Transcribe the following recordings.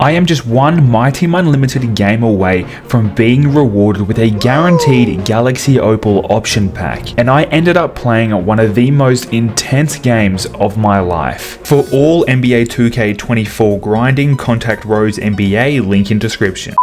I am just one My Team Unlimited game away from being rewarded with a guaranteed Galaxy Opal option pack, and I ended up playing one of the most intense games of my life. For all NBA 2K24 grinding, contact Rose NBA, link in description.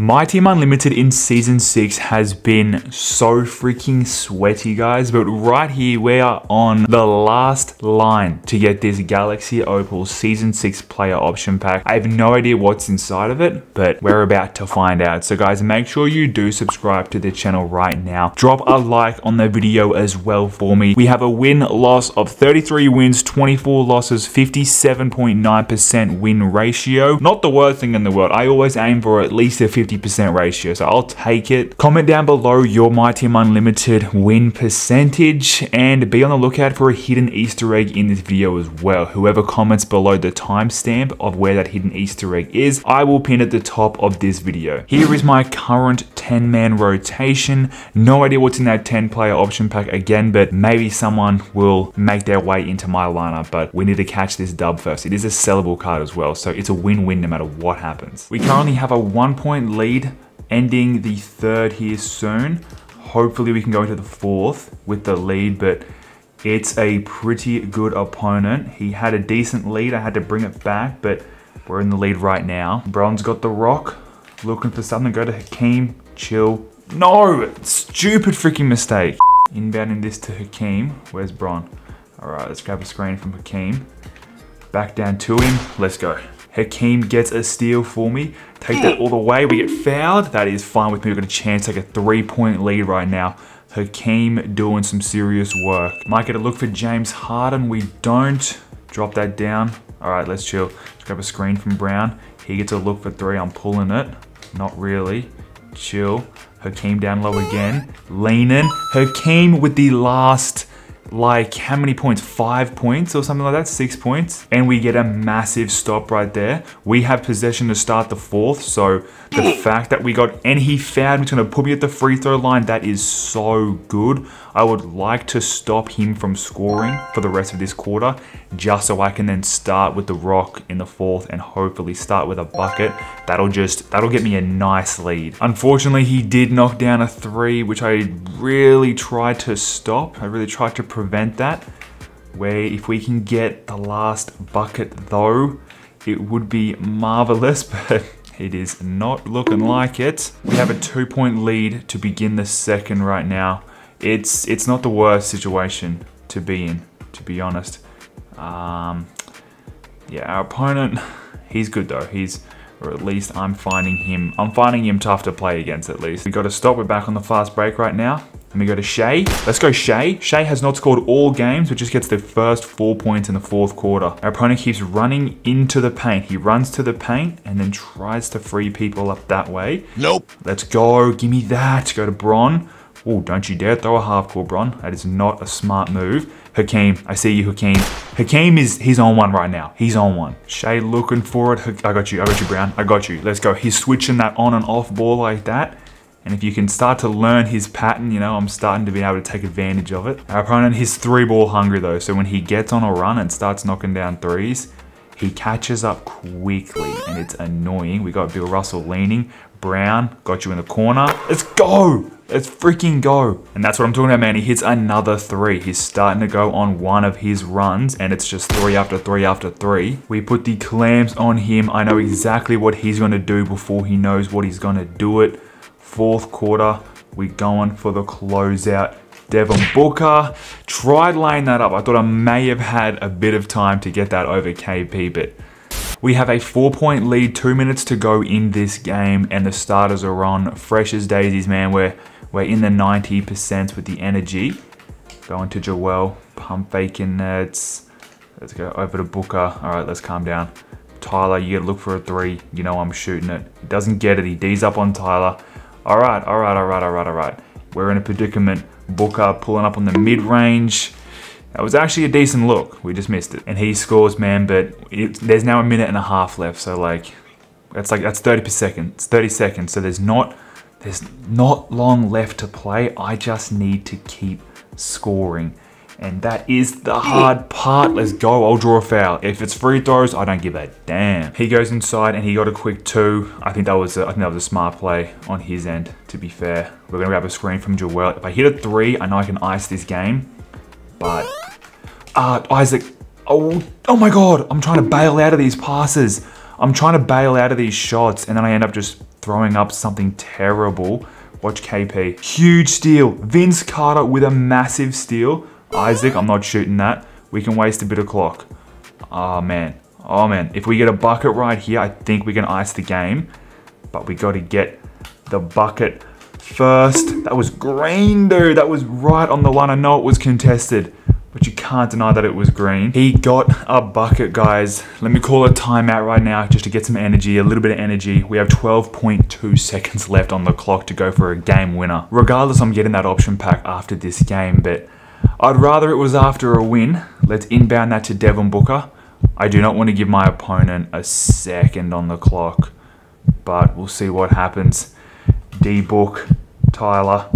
My Team Unlimited in Season 6 has been so freaking sweaty, guys. But right here, we are on the last line to get this Galaxy Opal Season 6 player option pack. I have no idea what's inside of it, but we're about to find out. So guys, make sure you do subscribe to the channel right now. Drop a like on the video as well for me. We have a win-loss of 33 wins, 24 losses, 57.9% win ratio. Not the worst thing in the world. I always aim for at least a 50% ratio, so I'll take it. Comment down below your My Team Unlimited win percentage and be on the lookout for a hidden Easter egg in this video as well. Whoever comments below the timestamp of where that hidden Easter egg is, I will pin at the top of this video. Here is my current 10 man rotation. No idea what's in that 10 player option pack again, but maybe someone will make their way into my lineup, but we need to catch this dub first. It is a sellable card as well, so it's a win-win no matter what happens. We currently have a one point lead ending the third here soon. Hopefully we can go into the fourth with the lead, but it's a pretty good opponent. He had a decent lead. I had to bring it back, but we're in the lead right now. Bron's got the rock. Looking for something. Go to Hakeem. Chill. No! Stupid freaking mistake. Inbounding this to Hakeem. Where's Bron? Alright, let's grab a screen from Hakeem. Back down to him. Let's go. Hakeem gets a steal for me. Take that all the way. We get fouled. That is fine with me. We've got a chance to take a three-point lead right now. Hakeem doing some serious work. Might get a look for James Harden. We don't. Drop that down. All right, let's chill. Let's grab a screen from Brown. He gets a look for three. I'm pulling it. Not really. Chill. Hakeem down low again. Leaning. Hakeem with the last like how many points? Five points or something like that, six points. And we get a massive stop right there. We have possession to start the fourth. So the fact that we got, and he fouled me, he's gonna put me at the free throw line. That is so good. I would like to stop him from scoring for the rest of this quarter, just so I can then start with the rock in the fourth and hopefully start with a bucket. That'll just, that'll get me a nice lead. Unfortunately, he did knock down a three, which I really tried to stop. I really tried to prevent that. Where if we can get the last bucket though, it would be marvelous, but it is not looking like it. We have a two point lead to begin the second right now. It's, it's not the worst situation to be in, to be honest. Um, yeah, our opponent, he's good though. He's, or at least I'm finding him, I'm finding him tough to play against at least. We got to stop, we're back on the fast break right now. Let me go to Shai. Let's go Shai. Shai has not scored all games, but just gets the first four points in the fourth quarter. Our opponent keeps running into the paint. He runs to the paint and then tries to free people up that way. Nope. Let's go. Give me that. Go to Bron. Oh, don't you dare throw a half court, Bron. That is not a smart move. Hakeem, I see you, Hakeem. Hakeem is, he's on one right now. He's on one. Shai looking for it. I got you, I got you, Brown. I got you. Let's go. He's switching that on and off ball like that. And if you can start to learn his pattern, you know, I'm starting to be able to take advantage of it. Our opponent, he's three ball hungry though. So when he gets on a run and starts knocking down threes, he catches up quickly and it's annoying. We got Bill Russell leaning. Brown got you in the corner. Let's go. Let's freaking go. And that's what I'm talking about, man. He hits another three. He's starting to go on one of his runs and it's just three after three after three. We put the clams on him. I know exactly what he's going to do before he knows what he's going to do it. Fourth quarter, we're going for the closeout. Devin Booker tried laying that up. I thought I may have had a bit of time to get that over KP, but we have a four point lead, two minutes to go in this game, and the starters are on fresh as daisies, man. We're, we're in the 90% with the energy. Going to Joel, pump faking nets. Let's go over to Booker. All right, let's calm down. Tyler, you gotta look for a three. You know I'm shooting it. He doesn't get it. He D's up on Tyler. All right, all right, all right, all right, all right. We're in a predicament. Booker pulling up on the mid-range. That was actually a decent look. We just missed it. And he scores, man, but it, there's now a minute and a half left. So like, that's like, that's 30 per second. It's 30 seconds. So there's not, there's not long left to play. I just need to keep scoring. And that is the hard part. Let's go. I'll draw a foul. If it's free throws, I don't give a damn. He goes inside and he got a quick two. I think that was a, I think that was a smart play on his end, to be fair. We're going to grab a screen from Joel. If I hit a three, I know I can ice this game. But, uh, Isaac, oh, oh my God. I'm trying to bail out of these passes. I'm trying to bail out of these shots and then I end up just throwing up something terrible. Watch KP. Huge steal. Vince Carter with a massive steal. Isaac, I'm not shooting that. We can waste a bit of clock. Oh, man. Oh, man. If we get a bucket right here, I think we can ice the game. But we got to get the bucket first. That was green, dude. That was right on the line. I know it was contested but you can't deny that it was green. He got a bucket, guys. Let me call a timeout right now just to get some energy, a little bit of energy. We have 12.2 seconds left on the clock to go for a game winner. Regardless, I'm getting that option pack after this game, but I'd rather it was after a win. Let's inbound that to Devin Booker. I do not want to give my opponent a second on the clock, but we'll see what happens. D-Book, Tyler,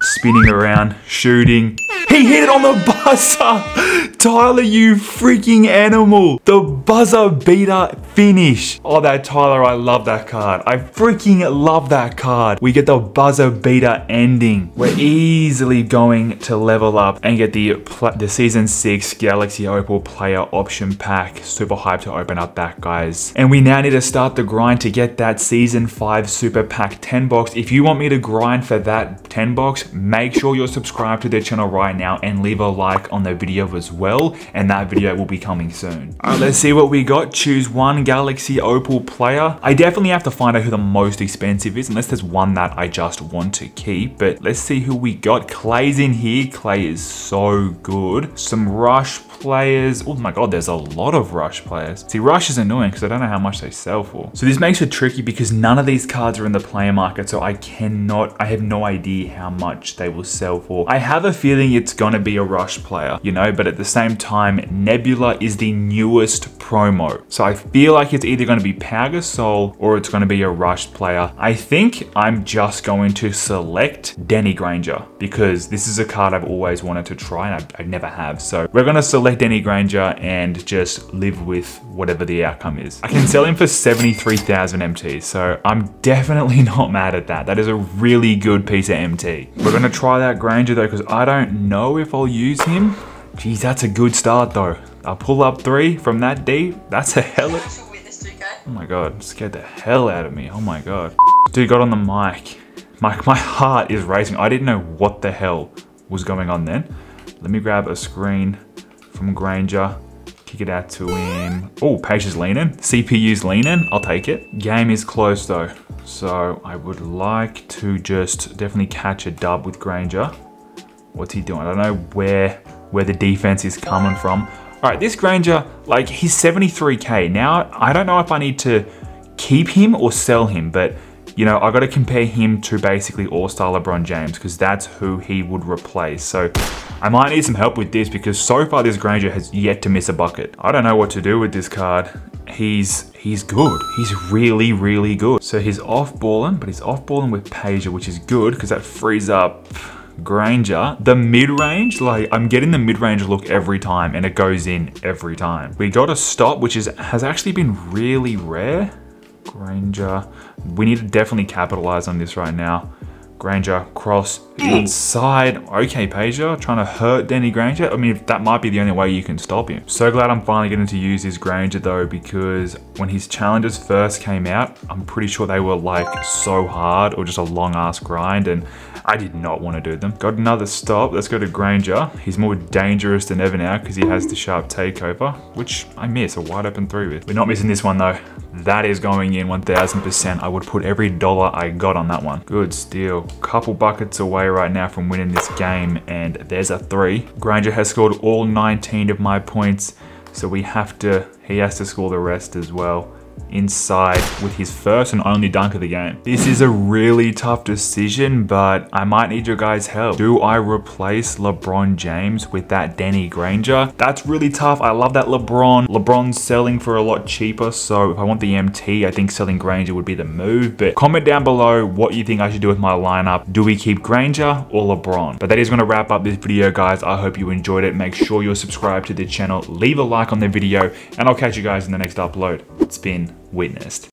spinning around, shooting, he hit it on the buzzer. Tyler, you freaking animal. The buzzer beater finish. Oh, that Tyler, I love that card. I freaking love that card. We get the buzzer beater ending. We're easily going to level up and get the, the Season 6 Galaxy Opal Player Option Pack. Super hyped to open up that, guys. And we now need to start the grind to get that Season 5 Super Pack 10 box. If you want me to grind for that 10 box, make sure you're subscribed to the channel right now now and leave a like on the video as well and that video will be coming soon. Alright, let's see what we got. Choose one Galaxy Opal player. I definitely have to find out who the most expensive is unless there's one that I just want to keep. But let's see who we got. Clay's in here. Clay is so good. Some Rush players. Oh my god, there's a lot of Rush players. See, Rush is annoying because I don't know how much they sell for. So this makes it tricky because none of these cards are in the player market, so I cannot, I have no idea how much they will sell for. I have a feeling it's gonna be a Rush player, you know, but at the same time, Nebula is the newest promo. So I feel like it's either gonna be Pau Gasol or it's gonna be a Rush player. I think I'm just going to select Danny Granger because this is a card I've always wanted to try and I, I never have. So we're gonna select select Danny Granger and just live with whatever the outcome is. I can sell him for 73,000 MT, so I'm definitely not mad at that. That is a really good piece of MT. We're gonna try that Granger though, because I don't know if I'll use him. Geez, that's a good start though. I'll pull up three from that deep. That's a hell of... Oh my god, scared the hell out of me. Oh my god. Dude got on the mic. My, my heart is racing. I didn't know what the hell was going on then. Let me grab a screen from Granger. Kick it out to him. Oh, Page is leaning. CPU's leaning. I'll take it. Game is close though. So I would like to just definitely catch a dub with Granger. What's he doing? I don't know where, where the defense is coming from. All right, this Granger, like he's 73K. Now, I don't know if I need to keep him or sell him, but you know, I got to compare him to basically All-Star LeBron James because that's who he would replace. So I might need some help with this because so far this Granger has yet to miss a bucket. I don't know what to do with this card. He's he's good. He's really, really good. So he's off-balling, but he's off-balling with Pager, which is good because that frees up Granger. The mid-range, like I'm getting the mid-range look every time and it goes in every time. We got a stop, which is has actually been really rare. Granger. We need to definitely capitalize on this right now. Granger, cross, hmm. inside. Okay, Pager, trying to hurt Danny Granger. I mean, that might be the only way you can stop him. So glad I'm finally getting to use his Granger though, because when his challenges first came out, I'm pretty sure they were like so hard or just a long ass grind. And I did not want to do them. Got another stop. Let's go to Granger. He's more dangerous than ever now because he has the sharp takeover, which I miss a wide open three with. We're not missing this one though. That is going in 1000%. I would put every dollar I got on that one. Good steal. Couple buckets away right now from winning this game and there's a three. Granger has scored all 19 of my points. So we have to, he has to score the rest as well. Inside with his first and only dunk of the game. This is a really tough decision, but I might need your guys' help. Do I replace LeBron James with that Danny Granger? That's really tough. I love that LeBron. LeBron's selling for a lot cheaper, so if I want the MT, I think selling Granger would be the move. But comment down below what you think I should do with my lineup. Do we keep Granger or LeBron? But that is going to wrap up this video, guys. I hope you enjoyed it. Make sure you're subscribed to the channel. Leave a like on the video, and I'll catch you guys in the next upload. It's witnessed.